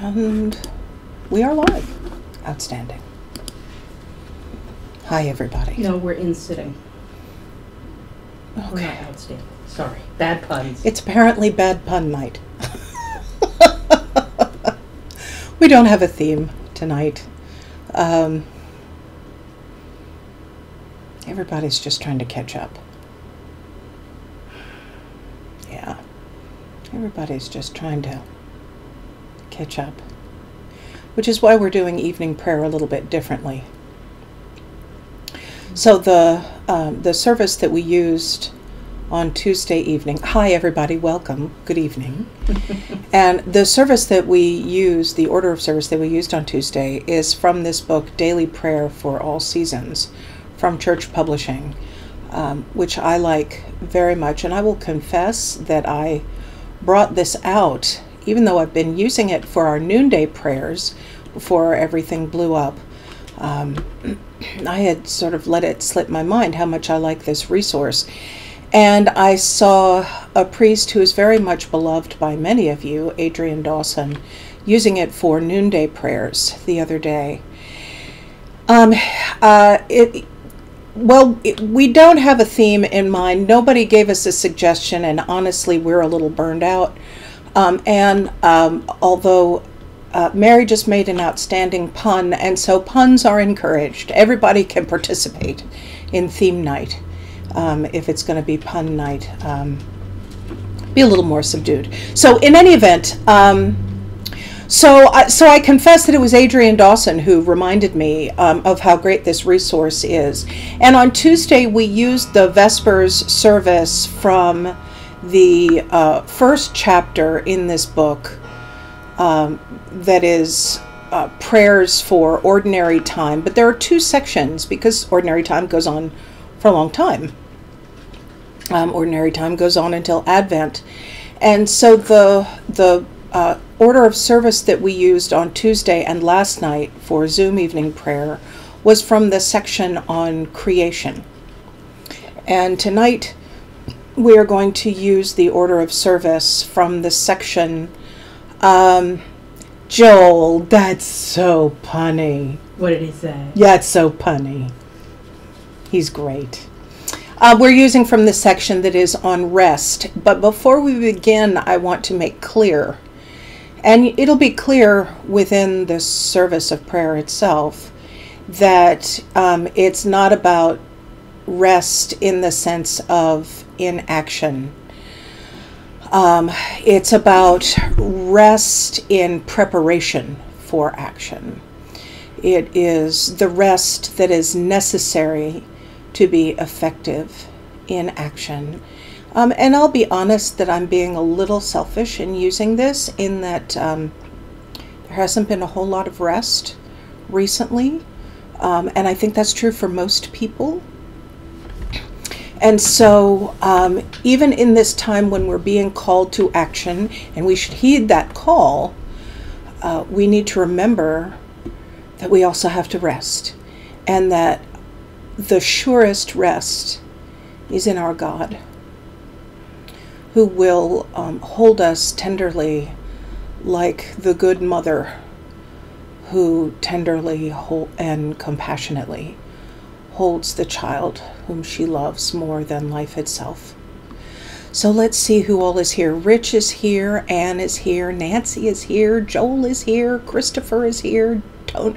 And we are live. Outstanding. Hi, everybody. No, we're in sitting. We're not Okay. outstanding. Sorry, bad puns. It's apparently bad pun night. we don't have a theme tonight. Um, everybody's just trying to catch up. Yeah. Everybody's just trying to catch up. Which is why we're doing evening prayer a little bit differently. So the um, the service that we used on Tuesday evening. Hi, everybody. Welcome. Good evening. and the service that we use, the order of service that we used on Tuesday, is from this book, Daily Prayer for All Seasons, from Church Publishing, um, which I like very much. And I will confess that I brought this out, even though I've been using it for our noonday prayers before everything blew up. Um, I had sort of let it slip my mind how much I like this resource. And I saw a priest who is very much beloved by many of you, Adrian Dawson, using it for noonday prayers the other day. Um, uh, it, well, it, we don't have a theme in mind. Nobody gave us a suggestion, and honestly, we're a little burned out. Um, and um, although uh, Mary just made an outstanding pun, and so puns are encouraged. Everybody can participate in theme night um, if it's going to be pun night. Um, be a little more subdued. So, in any event, um, so I, so I confess that it was Adrian Dawson who reminded me um, of how great this resource is. And on Tuesday, we used the Vespers service from the uh, first chapter in this book um, that is uh, prayers for ordinary time. But there are two sections because ordinary time goes on for a long time. Um, ordinary time goes on until Advent, and so the the uh, order of service that we used on Tuesday and last night for Zoom evening prayer was from the section on creation. And tonight we are going to use the order of service from the section. Um, Joel, that's so punny. What did he say? Yeah, it's so punny. He's great. Uh, we're using from the section that is on rest. But before we begin, I want to make clear, and it'll be clear within the service of prayer itself, that um, it's not about rest in the sense of inaction. Um, it's about rest in preparation for action. It is the rest that is necessary to be effective in action. Um, and I'll be honest that I'm being a little selfish in using this, in that um, there hasn't been a whole lot of rest recently. Um, and I think that's true for most people. And so, um, even in this time when we're being called to action, and we should heed that call, uh, we need to remember that we also have to rest, and that the surest rest is in our God, who will um, hold us tenderly like the good mother who tenderly hol- and compassionately holds the child whom she loves more than life itself. So let's see who all is here. Rich is here, Anne is here, Nancy is here, Joel is here, Christopher is here, Tony,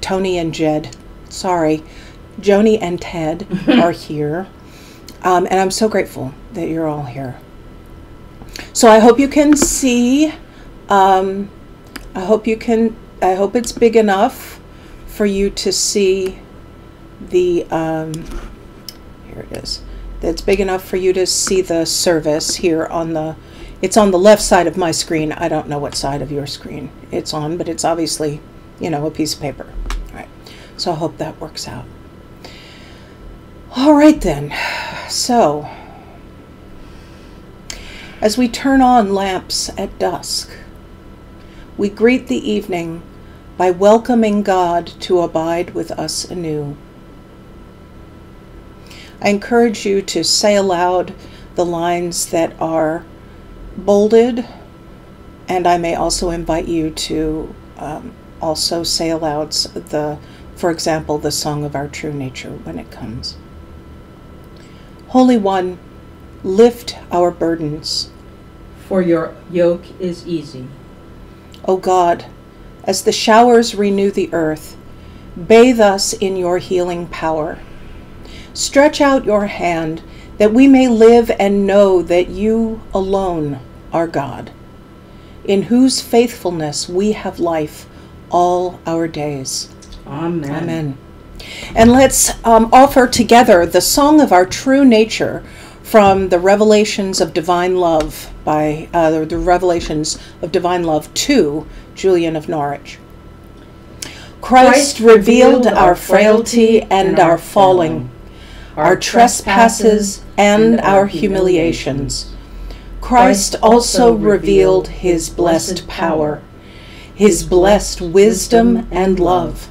Tony and Jed. Sorry, Joni and Ted are here. Um, and I'm so grateful that you're all here. So I hope you can see. Um, I hope you can. I hope it's big enough for you to see the. Um, here it is. That's big enough for you to see the service here on the. It's on the left side of my screen. I don't know what side of your screen it's on, but it's obviously, you know, a piece of paper. All right. So I hope that works out. All right then. So, as we turn on lamps at dusk, we greet the evening by welcoming God to abide with us anew. I encourage you to say aloud the lines that are bolded, and I may also invite you to um, also say aloud the, for example, the song of our true nature when it comes. Holy One, lift our burdens. For your yoke is easy. O God, as the showers renew the earth, bathe us in your healing power. Stretch out your hand that we may live and know that you alone are God, in whose faithfulness we have life all our days. Amen. Amen. And let's um, offer together the song of our true nature from the Revelations of Divine Love by uh, the Revelations of Divine Love to Julian of Norwich. Christ revealed our frailty and our falling, our trespasses and our humiliations. Christ also revealed his blessed power, his blessed wisdom and love.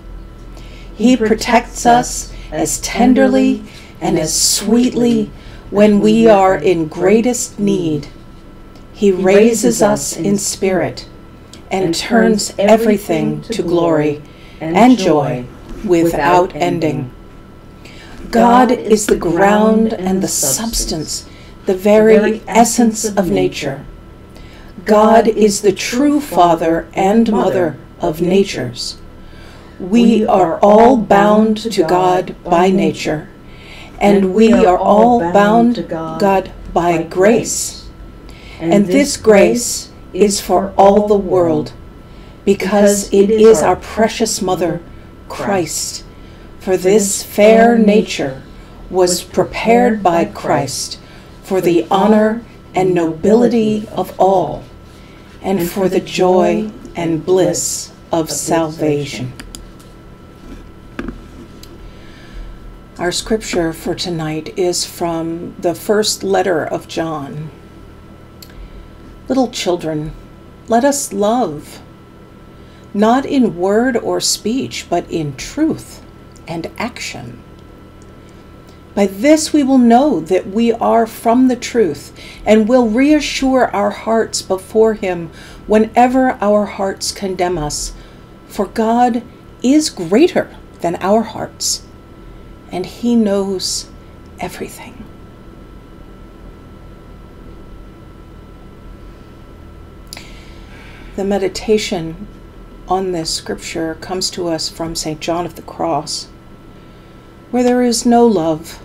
He protects us as tenderly and as sweetly when we are in greatest need. He raises us in spirit and turns everything to glory and joy without ending. God is the ground and the substance, the very essence of nature. God is the true Father and Mother of natures. We are all bound to God by nature, and we are all bound to God by grace. And this grace is for all the world, because it is our precious Mother, Christ. For this fair nature was prepared by Christ for the honor and nobility of all, and for the joy and bliss of salvation. Our scripture for tonight is from the first letter of John. Little children, let us love, not in word or speech, but in truth and action. By this we will know that we are from the truth and will reassure our hearts before Him whenever our hearts condemn us. For God is greater than our hearts, and He knows everything. The meditation on this scripture comes to us from St. John of the Cross. Where there is no love,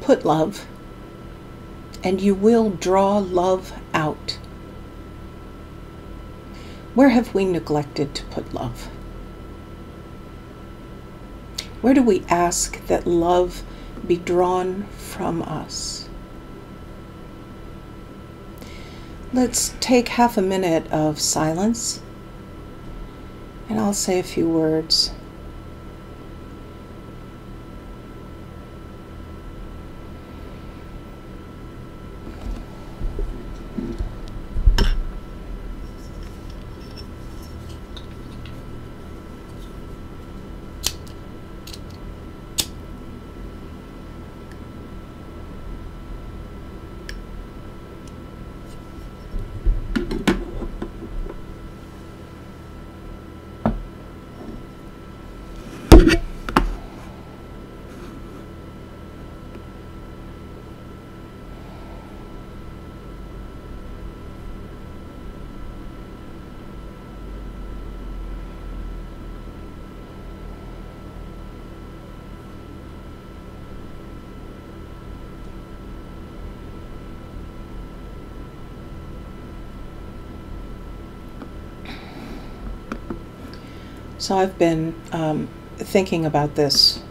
put love, and you will draw love out. Where have we neglected to put love? Where do we ask that love be drawn from us? Let's take half a minute of silence and I'll say a few words. So I've been um, thinking about this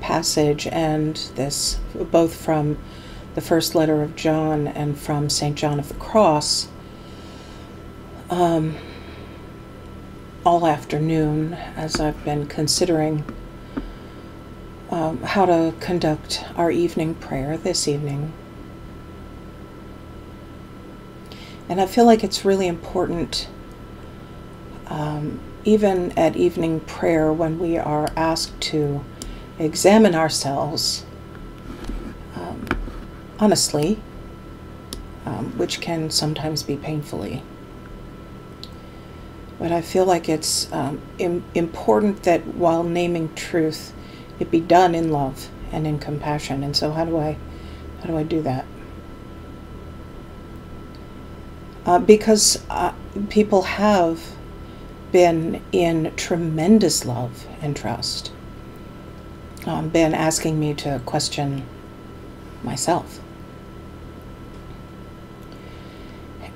passage and this, both from the first letter of John and from St. John of the Cross, um, all afternoon as I've been considering um, how to conduct our evening prayer this evening. And I feel like it's really important um, even at evening prayer, when we are asked to examine ourselves, um, honestly, um, which can sometimes be painfully. But I feel like it's um, Im- important that while naming truth, it be done in love and in compassion. And so, how do I, how do I do that? Uh, because uh, people have been in tremendous love and trust, um, been asking me to question myself.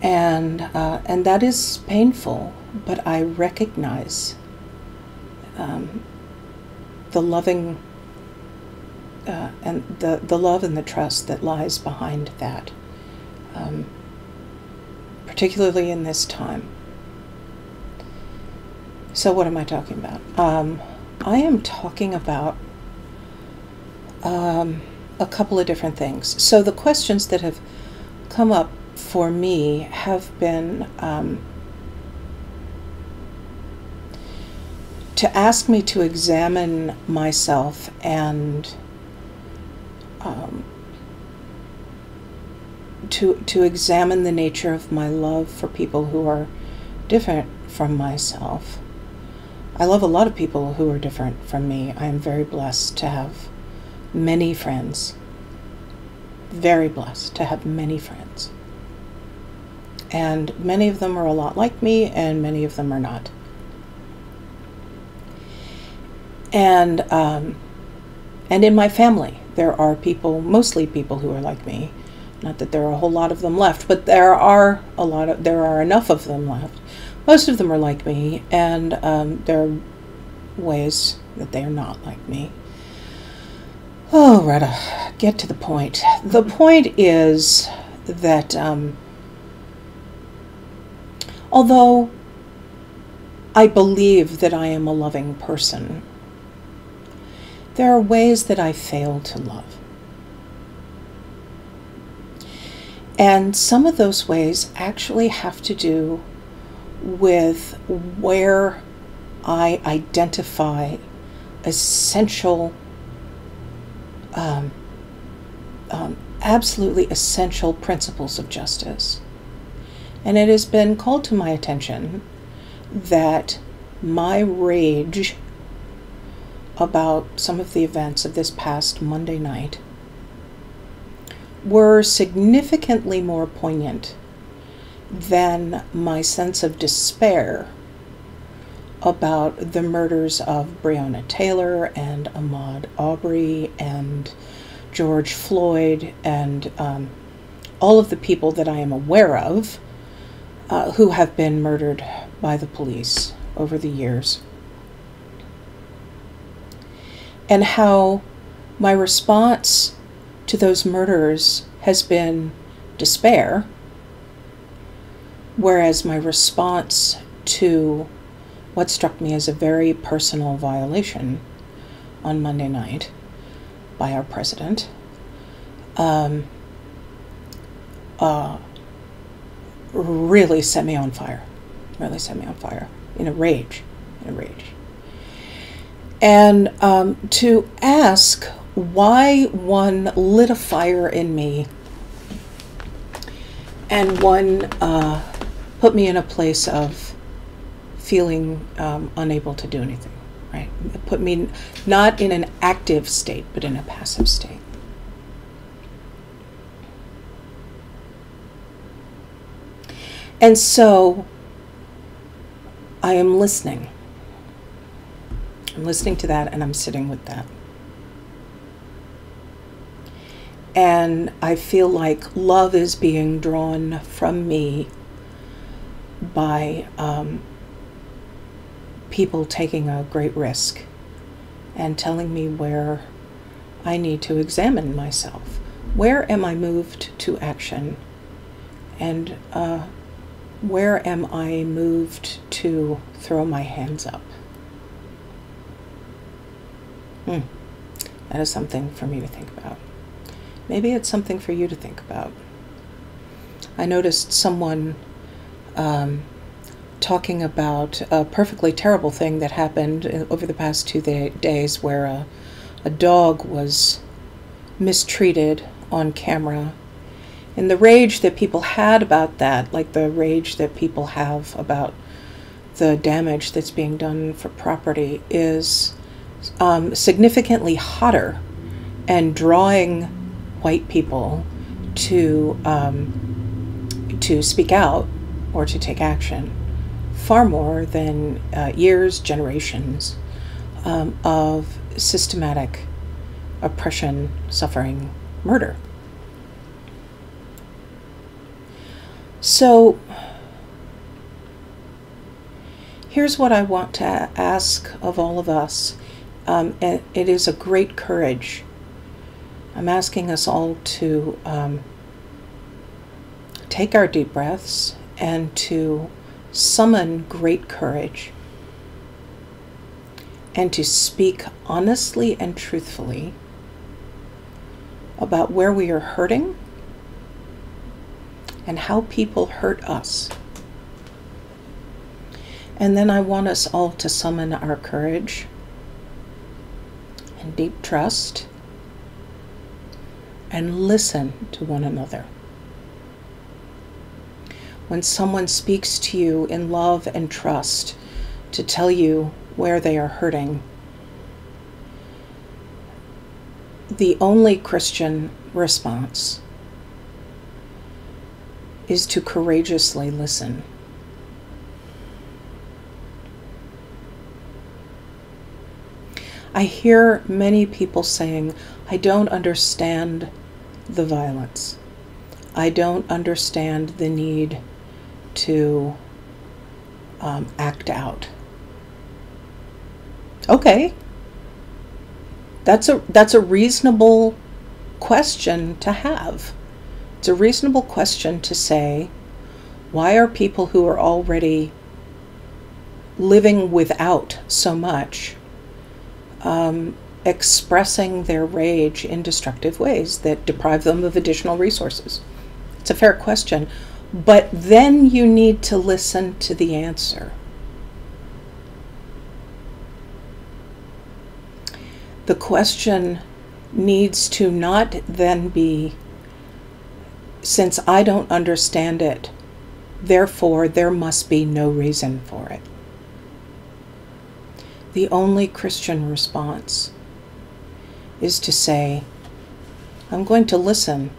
And, uh, and that is painful, but I recognize um, the loving uh, and the, the love and the trust that lies behind that, um, particularly in this time. So, what am I talking about? Um, I am talking about um, a couple of different things. So, the questions that have come up for me have been um, to ask me to examine myself and um, to to examine the nature of my love for people who are different from myself. I love a lot of people who are different from me. I am very blessed to have many friends. Very blessed to have many friends. And many of them are a lot like me, and many of them are not. And um, and in my family, there are people, mostly people who are like me. Not that there are a whole lot of them left, but there are a lot of there are enough of them left. Most of them are like me, and um, there are ways that they are not like me. Oh, Retta, get to the point. The point is that um, although I believe that I am a loving person, there are ways that I fail to love. And some of those ways actually have to do with where I identify essential, um, um, absolutely essential principles of justice. And it has been called to my attention that my rage about some of the events of this past Monday night were significantly more poignant than my sense of despair about the murders of Breonna Taylor and Ahmaud Arbery and George Floyd and um, all of the people that I am aware of uh, who have been murdered by the police over the years. And how my response to those murders has been despair, whereas my response to what struck me as a very personal violation on Monday night by our president um, uh, really set me on fire. Really set me on fire in a rage, in a rage. And um, to ask why one lit a fire in me and one uh, put me in a place of feeling um, unable to do anything, right? It put me not in an active state, but in a passive state. And so I am listening. I'm listening to that and I'm sitting with that. And I feel like love is being drawn from me by um, people taking a great risk and telling me where I need to examine myself. Where am I moved to action? And uh, where am I moved to throw my hands up? Hmm. That is something for me to think about. Maybe it's something for you to think about. I noticed someone um, talking about a perfectly terrible thing that happened over the past two days where a, a dog was mistreated on camera. And the rage that people had about that, like the rage that people have about the damage that's being done for property, is um, significantly hotter and drawing white people to um, to speak out or to take action far more than uh, years, generations um, of systematic oppression, suffering, murder. So, here's what I want to ask of all of us. Um, and it is a great courage. I'm asking us all to um, take our deep breaths and to summon great courage and to speak honestly and truthfully about where we are hurting and how people hurt us. And then I want us all to summon our courage and deep trust and listen to one another. When someone speaks to you in love and trust to tell you where they are hurting, the only Christian response is to courageously listen. I hear many people saying, I don't understand the violence. I don't understand the need to um, act out. Okay. That's a that's a reasonable question to have. It's a reasonable question to say, why are people who are already living without so much um, expressing their rage in destructive ways that deprive them of additional resources? It's a fair question. But then you need to listen to the answer. The question needs to not then be since I don't understand it, therefore there must be no reason for it the only Christian response is to say, I'm going to listen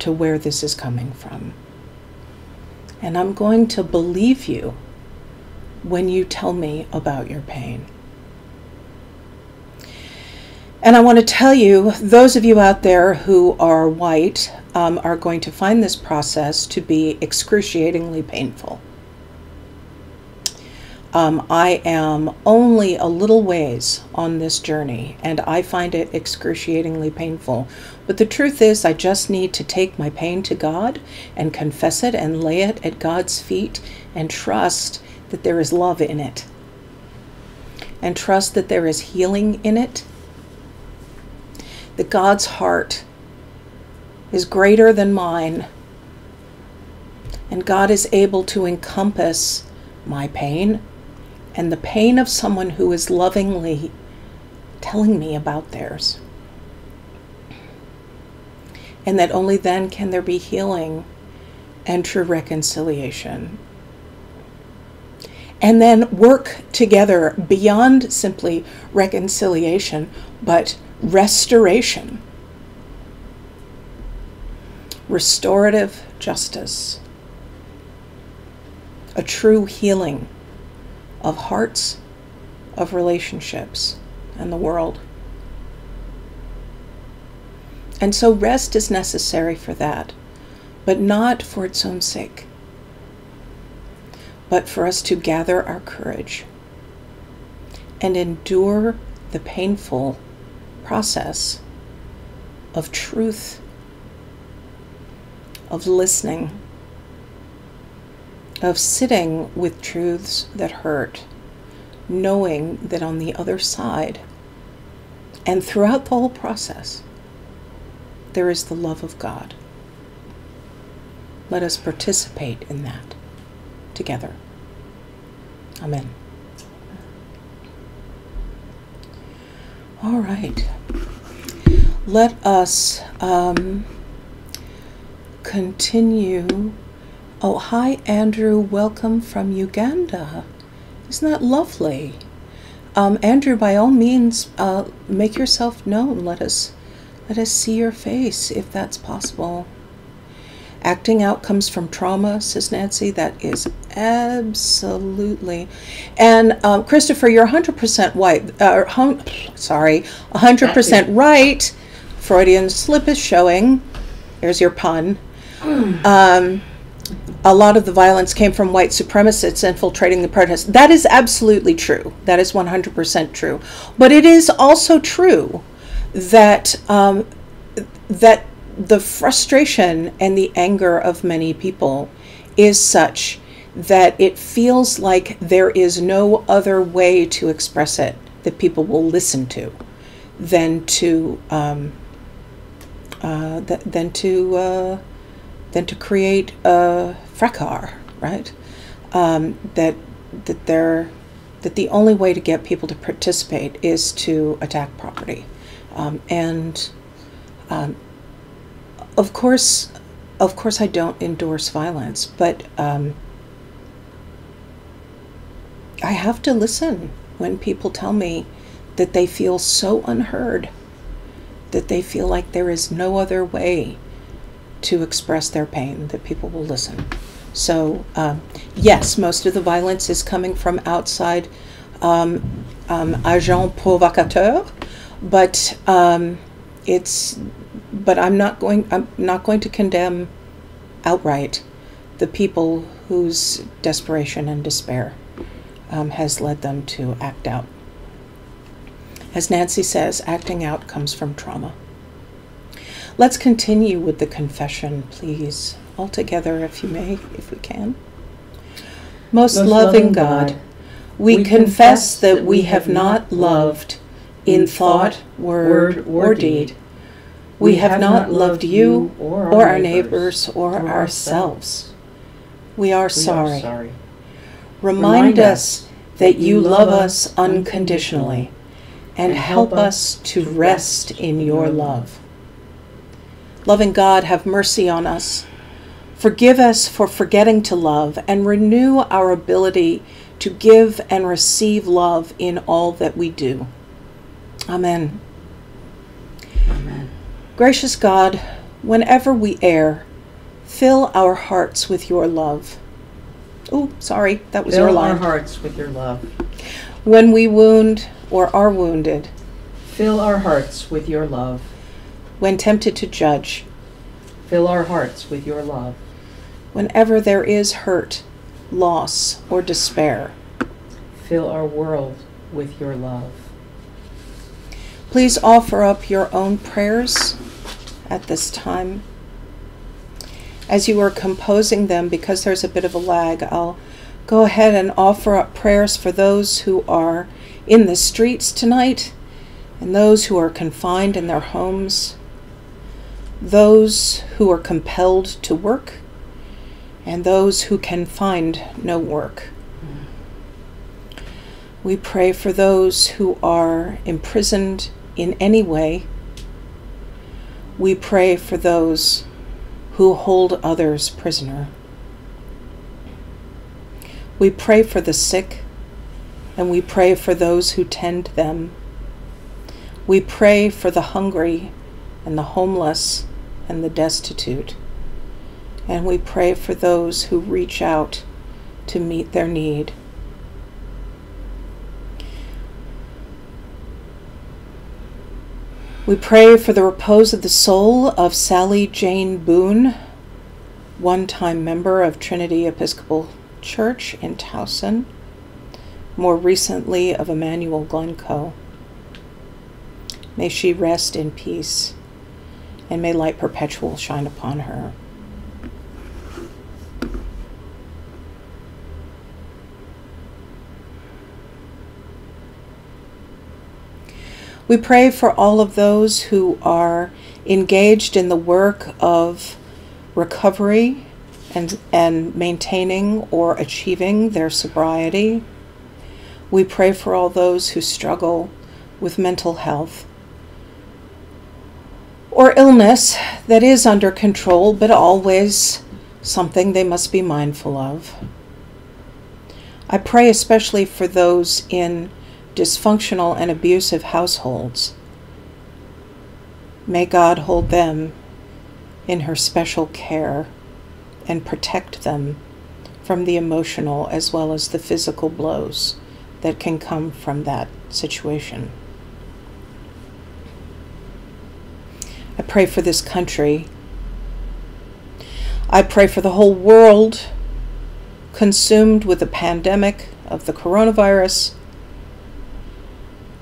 to where this is coming from. And I'm going to believe you when you tell me about your pain. And I want to tell you, those of you out there who are white um, are going to find this process to be excruciatingly painful. Um, I am only a little ways on this journey, and I find it excruciatingly painful. But the truth is, I just need to take my pain to God and confess it and lay it at God's feet and trust that there is love in it. And trust that there is healing in it. That God's heart is greater than mine. And God is able to encompass my pain and the pain of someone who is lovingly telling me about theirs. And that only then can there be healing and true reconciliation. And then work together beyond simply reconciliation, but restoration, restorative justice, a true healing of hearts, of relationships, and the world. And so rest is necessary for that, but not for its own sake, but for us to gather our courage and endure the painful process of truth, of listening of sitting with truths that hurt, knowing that on the other side and throughout the whole process, there is the love of God. Let us participate in that together. Amen. All right. let us um, continue. Oh, hi, Andrew. Welcome from Uganda. Isn't that lovely? Um, Andrew, by all means, uh, make yourself known. Let us let us see your face if that's possible. Acting out comes from trauma, says Nancy. That is absolutely. And um, Christopher, you're 100% white. Uh, hun- sorry, 100% right. Freudian slip is showing. There's your pun. Um, a lot of the violence came from white supremacists infiltrating the protests. That is absolutely true. That is 100% true. But it is also true that um, that the frustration and the anger of many people is such that it feels like there is no other way to express it that people will listen to than to um, uh, th- than to uh, than to create a fracas, right? Um, that that they're that the only way to get people to participate is to attack property, um, and um, of course, of course, I don't endorse violence, but um, I have to listen when people tell me that they feel so unheard, that they feel like there is no other way to express their pain, that people will listen. So, um, yes, most of the violence is coming from outside um, um, agents provocateurs, but um, it's but I'm not going I'm not going to condemn outright the people whose desperation and despair um, has led them to act out. As Nancy says, acting out comes from trauma. Let's continue with the confession, please, all together, if you may, if we can. Most, Most loving God, we, we confess that we have not loved in thought, word, or deed we have not loved you or our neighbors or ourselves. We are sorry. Remind us that you love us unconditionally and help us to rest in your love. Loving God, have mercy on us. Forgive us for forgetting to love and renew our ability to give and receive love in all that we do. Amen. Amen. Gracious God, whenever we err, fill our hearts with your love. Oh, sorry, that was fill your line. Fill our hearts with your love. When we wound or are wounded, fill our hearts with your love. When tempted to judge, fill our hearts with your love. Whenever there is hurt, loss, or despair, fill our world with your love. Please offer up your own prayers at this time. As you are composing them, because there's a bit of a lag, I'll go ahead and offer up prayers for those who are in the streets tonight and those who are confined in their homes, those who are compelled to work, and those who can find no work. We pray for those who are imprisoned in any way we pray for those who hold others prisoner. We pray for the sick, and we pray for those who tend them. We pray for the hungry and the homeless and the destitute. And we pray for those who reach out to meet their need. We pray for the repose of the soul of Sally Jane Boone, one time member of Trinity Episcopal Church in Towson, more recently of Emmanuel Glencoe. May she rest in peace, and may light perpetual shine upon her. We pray for all of those who are engaged in the work of recovery and, and maintaining or achieving their sobriety. We pray for all those who struggle with mental health. or illness that is under control, but always something they must be mindful of. I pray especially for those in dysfunctional and abusive households. May God hold them in her special care and protect them from the emotional as well as the physical blows that can come from that situation. I pray for this country. I pray for the whole world consumed with the pandemic of the coronavirus,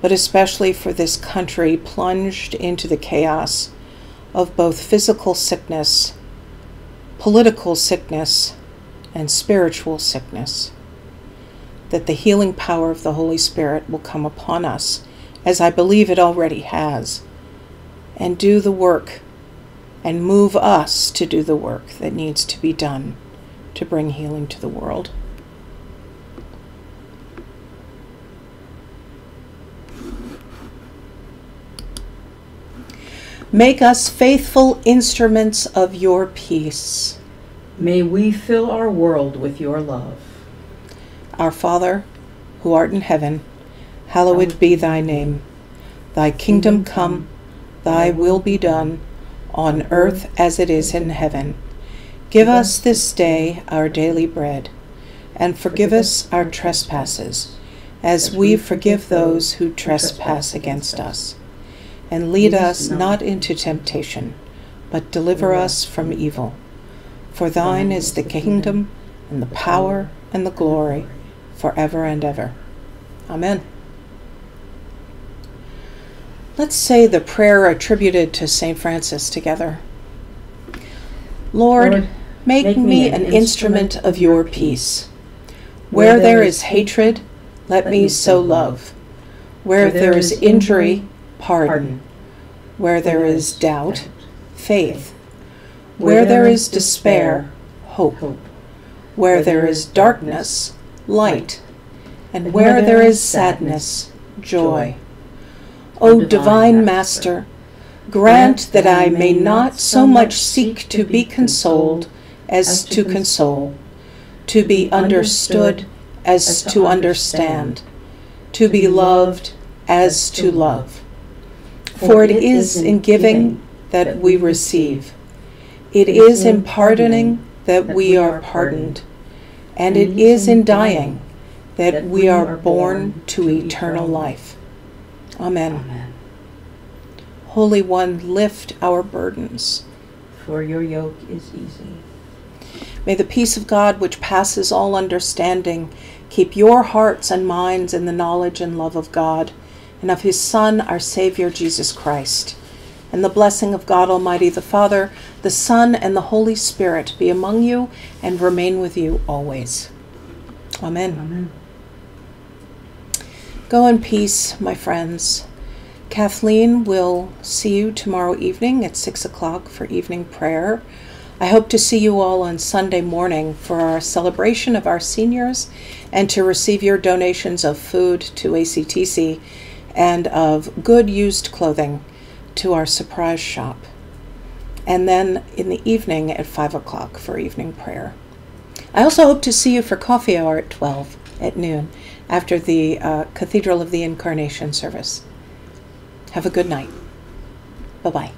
but especially for this country plunged into the chaos of both physical sickness, political sickness, and spiritual sickness. That the healing power of the Holy Spirit will come upon us, as I believe it already has, and do the work and move us to do the work that needs to be done to bring healing to the world. Make us faithful instruments of your peace. May we fill our world with your love. Our Father, who art in heaven, hallowed be thy name. Thy kingdom come, thy will be done, on earth as it is in heaven. Give us this day our daily bread, and forgive us our trespasses, as we forgive those who trespass against us. And lead us not into temptation, but deliver us from evil. For thine is the kingdom, and the power, and the glory, forever and ever. Amen. Let's say the prayer attributed to St. Francis together. Lord, Lord make, make, me an, an instrument of your peace. Where there is hatred, let me sow love. Where there is injury, pardon. Where there is doubt, faith. Where there is despair, hope. Where there is darkness, light. And where there is sadness, joy. O divine Master, grant that I may not so much seek to be consoled as to console, to be understood as to understand, to be loved as to love. For it is in giving that we receive. It is in pardoning that we are pardoned. And it is in dying that we are born to eternal life. Amen. Holy One, lift our burdens. For your yoke is easy. May the peace of God, which passes all understanding, keep your hearts and minds in the knowledge and love of God and of his Son, our Savior, Jesus Christ. And the blessing of God Almighty, the Father, the Son, and the Holy Spirit be among you and remain with you always. Amen. Amen. Go in peace, my friends. Kathleen will see you tomorrow evening at 6 o'clock for evening prayer. I hope to see you all on Sunday morning for our celebration of our seniors and to receive your donations of food to ACTC and of good used clothing to our surprise shop. And then in the evening at 5 o'clock for evening prayer. I also hope to see you for coffee hour at 12 at noon after the uh, Cathedral of the Incarnation service. Have a good night. Bye bye.